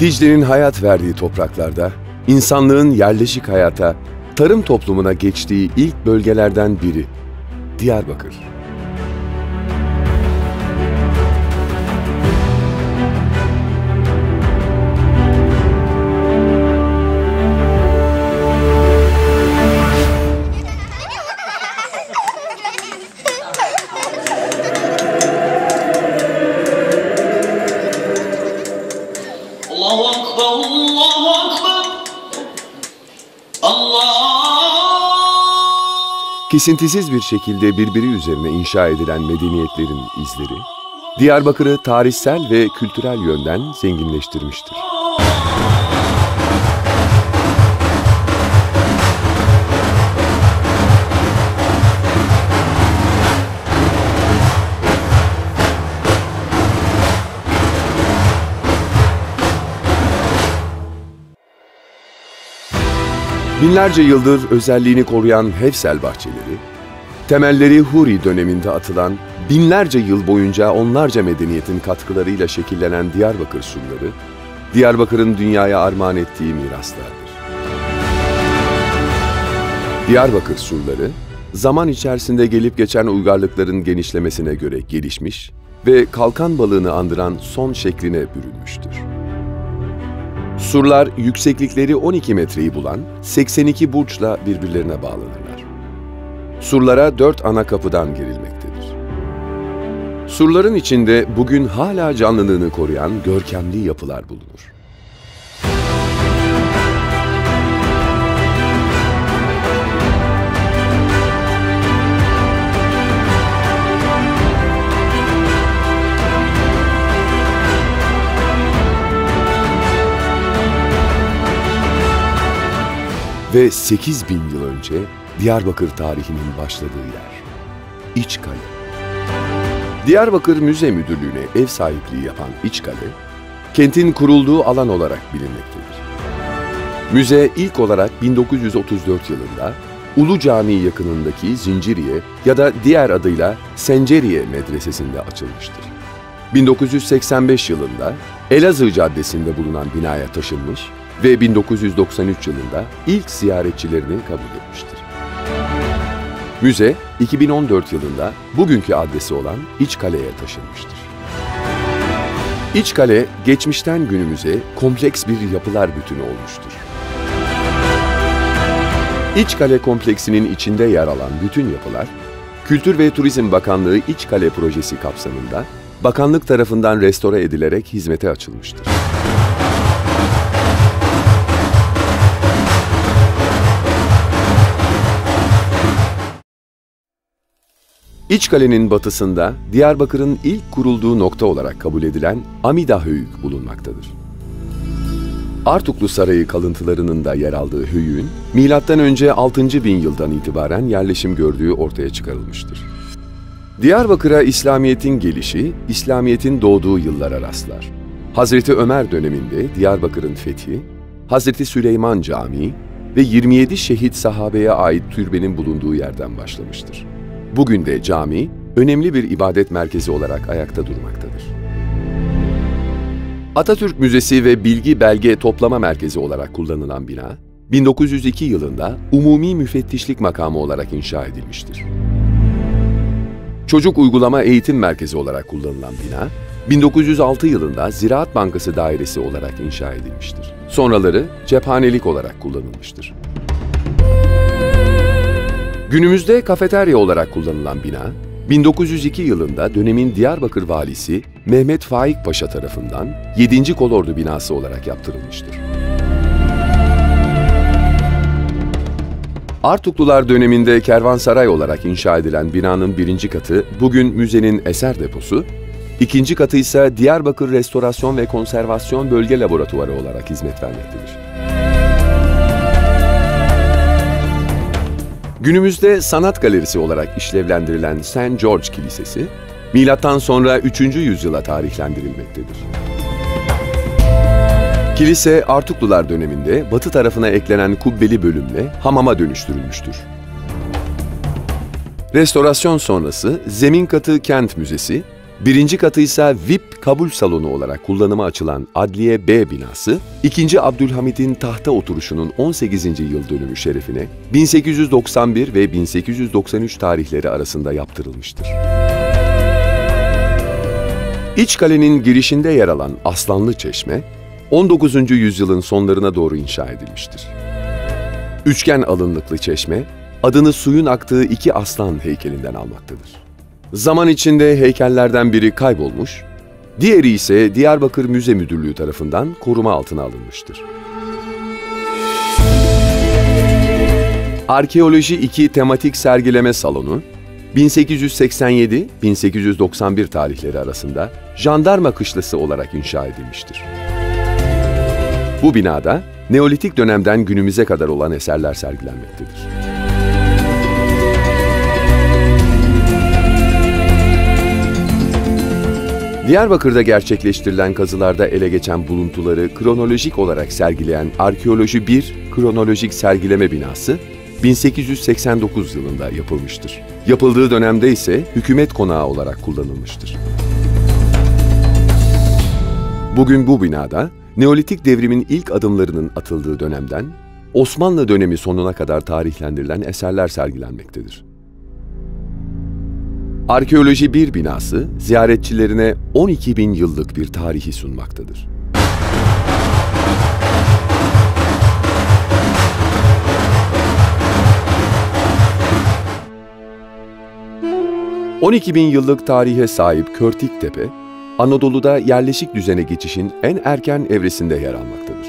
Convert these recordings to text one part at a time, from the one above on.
Dicle'nin hayat verdiği topraklarda, insanlığın yerleşik hayata, tarım toplumuna geçtiği ilk bölgelerden biri Diyarbakır. Kesintisiz bir şekilde birbiri üzerine inşa edilen medeniyetlerin izleri, Diyarbakır'ı tarihsel ve kültürel yönden zenginleştirmiştir. Binlerce yıldır özelliğini koruyan Hefsel bahçeleri, temelleri Huri döneminde atılan, binlerce yıl boyunca onlarca medeniyetin katkılarıyla şekillenen Diyarbakır surları, Diyarbakır'ın dünyaya armağan ettiği miraslardır. Diyarbakır surları, zaman içerisinde gelip geçen uygarlıkların genişlemesine göre gelişmiş ve kalkan balığını andıran son şekline bürünmüştür. Surlar yükseklikleri 12 metreyi bulan 82 burçla birbirlerine bağlanırlar. Surlara dört ana kapıdan girilmektedir. Surların içinde bugün hala canlılığını koruyan görkemli yapılar bulunur. Ve 8 bin yıl önce Diyarbakır tarihinin başladığı yer. İçkale. Diyarbakır Müze Müdürlüğü'ne ev sahipliği yapan İçkale, kentin kurulduğu alan olarak bilinmektedir. Müze ilk olarak 1934 yılında Ulu Camii yakınındaki Zinciriye ya da diğer adıyla Senceriye Medresesi'nde açılmıştır. 1985 yılında Elazığ Caddesi'nde bulunan binaya taşınmış ve 1993 yılında ilk ziyaretçilerini kabul etmiştir. Müze 2014 yılında bugünkü adresi olan İçkale'ye taşınmıştır. İçkale, geçmişten günümüze kompleks bir yapılar bütünü olmuştur. İçkale kompleksinin içinde yer alan bütün yapılar, Kültür ve Turizm Bakanlığı İçkale projesi kapsamında bakanlık tarafından restore edilerek hizmete açılmıştır. İçkale'nin batısında Diyarbakır'ın ilk kurulduğu nokta olarak kabul edilen Amida Höyük bulunmaktadır. Artuklu Sarayı kalıntılarının da yer aldığı höyüğün, M.Ö. 6. bin yıldan itibaren yerleşim gördüğü ortaya çıkarılmıştır. Diyarbakır'a İslamiyet'in gelişi, İslamiyet'in doğduğu yıllara rastlar. Hazreti Ömer döneminde Diyarbakır'ın fethi, Hazreti Süleyman Camii ve 27 şehit sahabeye ait türbenin bulunduğu yerden başlamıştır. Bugün de cami, önemli bir ibadet merkezi olarak ayakta durmaktadır. Atatürk Müzesi ve Bilgi Belge Toplama Merkezi olarak kullanılan bina, 1902 yılında Umumi Müfettişlik Makamı olarak inşa edilmiştir. Çocuk Uygulama Eğitim Merkezi olarak kullanılan bina, 1906 yılında Ziraat Bankası Dairesi olarak inşa edilmiştir. Sonraları cephanelik olarak kullanılmıştır. Günümüzde kafeterya olarak kullanılan bina, 1902 yılında dönemin Diyarbakır valisi Mehmet Faik Paşa tarafından 7. Kolordu binası olarak yaptırılmıştır. Artuklular döneminde kervansaray olarak inşa edilen binanın birinci katı bugün müzenin eser deposu, ikinci katı ise Diyarbakır Restorasyon ve Konservasyon Bölge Laboratuvarı olarak hizmet vermektedir. Günümüzde sanat galerisi olarak işlevlendirilen St. George Kilisesi, milattan sonra 3. yüzyıla tarihlendirilmektedir. Kilise Artuklular döneminde batı tarafına eklenen kubbeli bölümle hamama dönüştürülmüştür. Restorasyon sonrası zemin katı kent müzesi, Birinci katı ise VIP kabul salonu olarak kullanıma açılan Adliye B binası, 2. Abdülhamid'in tahta oturuşunun 18. yıl dönümü şerefine 1891 ve 1893 tarihleri arasında yaptırılmıştır. İç kalenin girişinde yer alan Aslanlı Çeşme, 19. yüzyılın sonlarına doğru inşa edilmiştir. Üçgen alınlıklı çeşme, adını suyun aktığı iki aslan heykelinden almaktadır. Zaman içinde heykellerden biri kaybolmuş, diğeri ise Diyarbakır Müze Müdürlüğü tarafından koruma altına alınmıştır. Arkeoloji 2 tematik sergileme salonu, 1887-1891 tarihleri arasında jandarma kışlası olarak inşa edilmiştir. Bu binada Neolitik dönemden günümüze kadar olan eserler sergilenmektedir. Diyarbakır'da gerçekleştirilen kazılarda ele geçen buluntuları kronolojik olarak sergileyen Arkeoloji 1 Kronolojik Sergileme Binası 1889 yılında yapılmıştır. Yapıldığı dönemde ise hükümet konağı olarak kullanılmıştır. Bugün bu binada Neolitik devrimin ilk adımlarının atıldığı dönemden Osmanlı dönemi sonuna kadar tarihlendirilen eserler sergilenmektedir. Arkeoloji 1 binası ziyaretçilerine 12 bin yıllık bir tarihi sunmaktadır. ...12 bin yıllık tarihe sahip Körtik Tepe, Anadolu'da yerleşik düzene geçişin en erken evresinde yer almaktadır.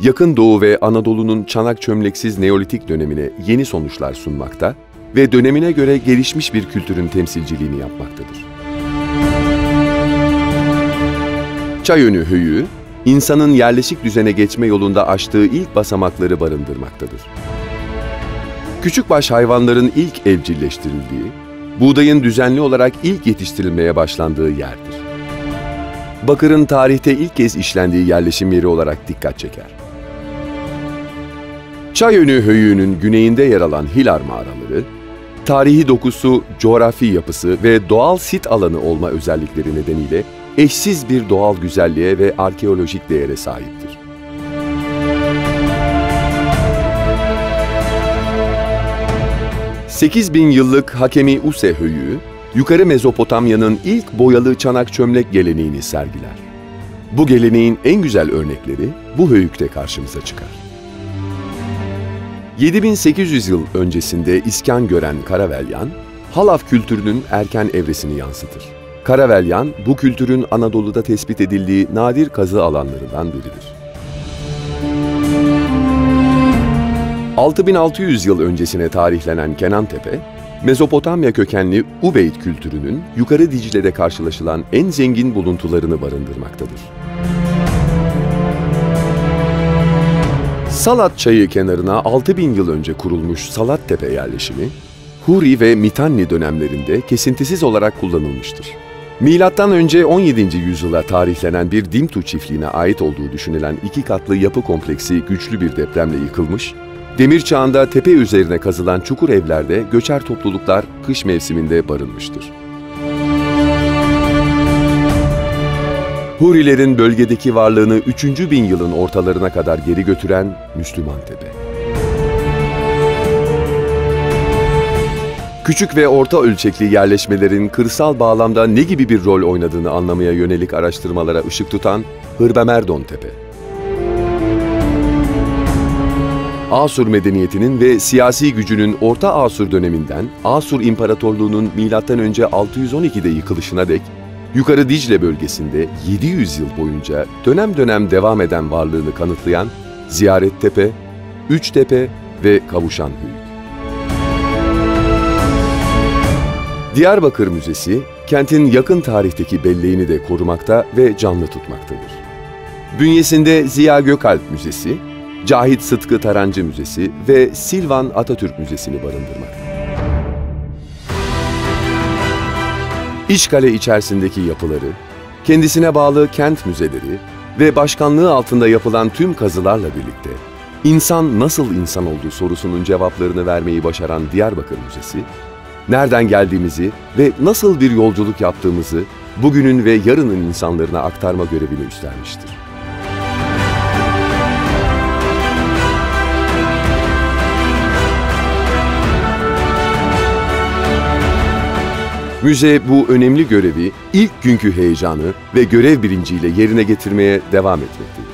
Yakın Doğu ve Anadolu'nun çanak çömleksiz Neolitik dönemine yeni sonuçlar sunmakta ve dönemine göre gelişmiş bir kültürün temsilciliğini yapmaktadır. Çayönü höyüğü, insanın yerleşik düzene geçme yolunda aştığı ilk basamakları barındırmaktadır. Küçükbaş hayvanların ilk evcilleştirildiği, buğdayın düzenli olarak ilk yetiştirilmeye başlandığı yerdir. Bakır'ın tarihte ilk kez işlendiği yerleşim yeri olarak dikkat çeker. Çayönü höyüğünün güneyinde yer alan Hilar mağaraları, tarihi dokusu, coğrafi yapısı ve doğal sit alanı olma özellikleri nedeniyle eşsiz bir doğal güzelliğe ve arkeolojik değere sahiptir. bin yıllık Hakemi Use höyüğü, Yukarı Mezopotamya'nın ilk boyalı çanak çömlek geleneğini sergiler. Bu geleneğin en güzel örnekleri bu höyükte karşımıza çıkar. 7800 yıl öncesinde iskan gören Karavelyan, Halaf kültürünün erken evresini yansıtır. Karavelyan, bu kültürün Anadolu'da tespit edildiği nadir kazı alanlarından biridir. 6600 yıl öncesine tarihlenen Kenantepe, Mezopotamya kökenli Ubeyd kültürünün Yukarı Dicle'de karşılaşılan en zengin buluntularını barındırmaktadır. Salat çayı kenarına 6000 yıl önce kurulmuş Salat Tepe yerleşimi, Huri ve Mitanni dönemlerinde kesintisiz olarak kullanılmıştır. Milattan önce 17. yüzyıla tarihlenen bir Dimtu çiftliğine ait olduğu düşünülen iki katlı yapı kompleksi güçlü bir depremle yıkılmış, demir çağında tepe üzerine kazılan çukur evlerde göçer topluluklar kış mevsiminde barınmıştır. Hurilerin bölgedeki varlığını 3. bin yılın ortalarına kadar geri götüren Müslüman Tepe. Küçük ve orta ölçekli yerleşmelerin kırsal bağlamda ne gibi bir rol oynadığını anlamaya yönelik araştırmalara ışık tutan Hırbemerdon Tepe. Asur medeniyetinin ve siyasi gücünün Orta Asur döneminden Asur İmparatorluğu'nun M.Ö. 612'de yıkılışına dek Yukarı Dicle bölgesinde 700 yıl boyunca dönem dönem devam eden varlığını kanıtlayan Ziyaret Tepe, Üç Tepe ve Kavuşan Höyük. Diyarbakır Müzesi, kentin yakın tarihteki belleğini de korumakta ve canlı tutmaktadır. Bünyesinde Ziya Gökalp Müzesi, Cahit Sıtkı Tarancı Müzesi ve Silvan Atatürk Müzesi'ni barındırmaktadır. İçkale içerisindeki yapıları, kendisine bağlı kent müzeleri ve başkanlığı altında yapılan tüm kazılarla birlikte insan nasıl insan olduğu sorusunun cevaplarını vermeyi başaran Diyarbakır Müzesi, nereden geldiğimizi ve nasıl bir yolculuk yaptığımızı bugünün ve yarının insanlarına aktarma görevini üstlenmiştir. Müze bu önemli görevi ilk günkü heyecanı ve görev bilinciyle yerine getirmeye devam etmektedir.